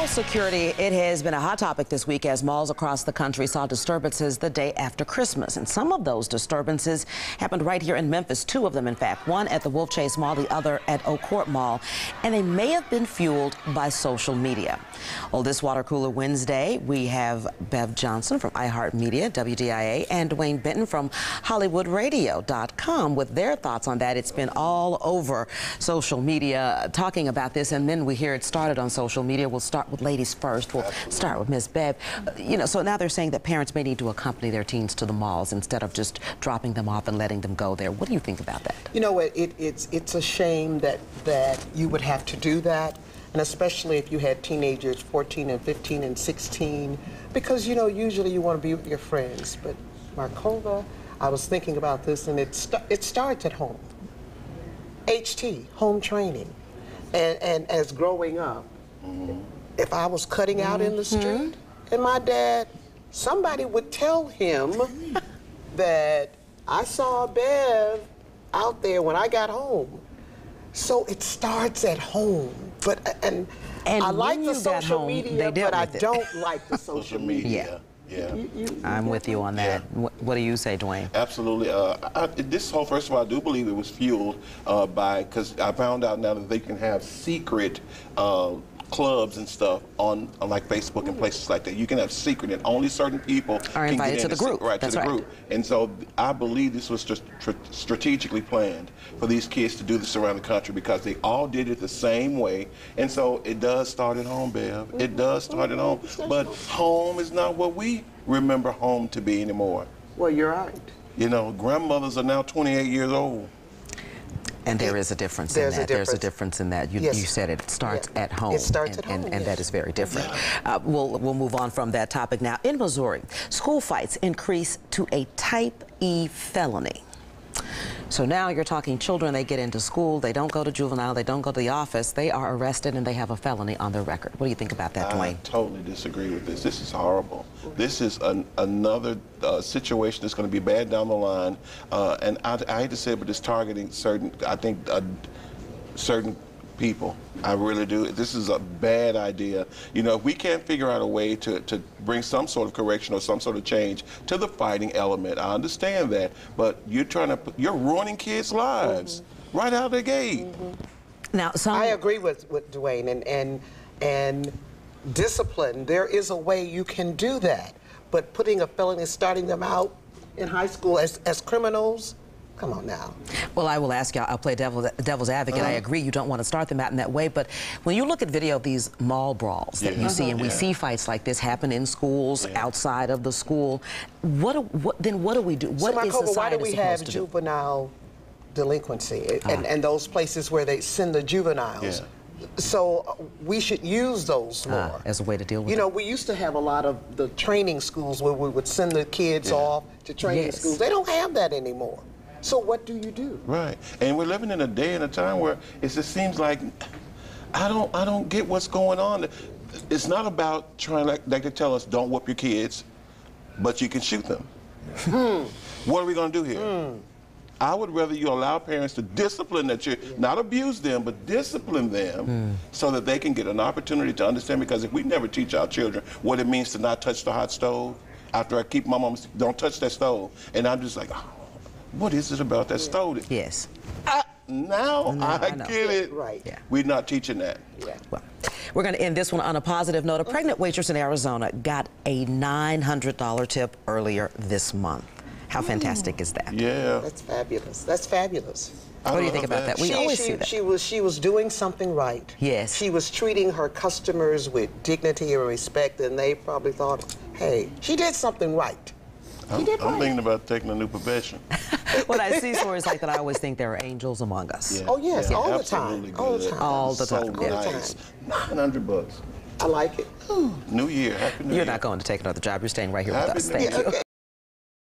Mall security, it has been a hot topic this week as malls across the country saw disturbances the day after Christmas. And some of those disturbances happened right here in Memphis, two of them, in fact, one at the Wolf Chase Mall, the other at Oak Court Mall. And they may have been fueled by social media. Well, this Water Cooler Wednesday, we have Bev Johnson from iHeartMedia, WDIA, and Dwayne Benton from HollywoodRadio.com with their thoughts on that. It's been all over social media talking about this, and then we hear it started on social media. We'll start with ladies first. We'll Absolutely. start with Ms. Bev. Uh, you know, so now they're saying that parents may need to accompany their teens to the malls instead of just dropping them off and letting them go there. What do you think about that? You know, it, it, it's it's a shame that that you would have to do that, and especially if you had teenagers, 14 and 15 and 16, because you know usually you want to be with your friends. But Markova, I was thinking about this, and it st it starts at home. HT, home training, and and as growing up. Mm -hmm if I was cutting out mm -hmm. in the mm-hmm. street and my dad, somebody would tell him that I saw Bev out there when I got home. So it starts at home. But and, and I like the social home, media, but I it. don't like the social media. Yeah. Yeah. You, you, I'm with you on that. Yeah. What, what, do you say, Dwayne? Absolutely. Uh, I, this whole, first of all, I do believe it was fueled uh, by, because I found out now that they can have secret uh, clubs and stuff on, on like Facebook and mm. places like that. You can have secret and only certain people are can invited get to the group. Right, That's to the right. group. And so I believe this was just strategically planned for these kids to do this around the country because they all did it the same way. And so it does start at home, Bev. It does start at home. But home is not what we remember home to be anymore. Well, you're right. You know, grandmothers are now 28 years old. And there is a difference There's in that. A There's a difference in that. You, yes. you said it starts yeah. at home. It starts and, at home, and, yes. that is very different. Uh, we'll, we'll move on from that topic now. In Missouri, school fights increase to a type E felony. So now you're talking children, they get into school, they don't go to juvenile, they don't go to the office, they are arrested and they have a felony on their record. What do you think about that, Dwayne? I totally disagree with this. This is horrible. This is an, another uh, situation that's going to be bad down the line. Uh, and I, I, hate to say it, but it's targeting certain, I think, uh, certain people. I really do. This is a bad idea. You know, if we can't figure out a way to, to bring some sort of correction or some sort of change to the fighting element, I understand that. But you're trying to, you're ruining kids' lives mm -hmm. right out of the gate. Mm -hmm. Now, some... I agree with, with Dwayne, and, and, and discipline, there is a way you can do that. But putting a felony, starting them out in high school as, as criminals, Come on now. Well, I will ask you, I'll play devil, devil's advocate. Uh -huh. I uh-huh. agree you don't want to start them out in that way, but when you look at video of these mall brawls that yeah. you uh -huh. see, and we see fights like this happen in schools, yeah. outside of the school, what, do, what, then what do we do? What so, is society why do we have juvenile delinquency -huh. and, and those places where they send the juveniles? Yeah. So uh, we should use those ah, more. as a way to deal with You know, we used to have a lot of the training schools where we would send the kids off to training yes. schools. They don't have that anymore. So what do you do? Right. And we're living in a day and a time where it just seems like I don't I don't get what's going on. It's not about trying like, like to tell us don't whoop your kids, but you can shoot them. Hmm. What are we going to do here? Hmm. I would rather you allow parents to discipline their children, not abuse them, but discipline them mm. so that they can get an opportunity to understand. Because if we never teach our children what it means to not touch the hot stove, after I keep my mom, don't touch that stove, and I'm just like, oh, what is it about that stove? Yes. I, now no, I, I get it. Right. Yeah. We're not teaching that. Yeah. Well, we're going to end this one on a positive note. A pregnant waitress in Arizona got a $900 tip earlier this month. How fantastic is that? Yeah. That's fabulous. That's fabulous. What do you think about that? We she, always she, see that. She was she was doing something right. Yes. She was treating her customers with dignity and respect, and they probably thought, "Hey, she did something right." I'm, I'm thinking about taking a new profession. when I see stories like that, I always think there are angels among us. Yeah. Oh, yes, yeah. all, the time. all the time. All the time. So nice. 900 bucks. I like it. New Year. Happy New You're Year. not going to take another job. You're staying right here Happy with us. Thank you.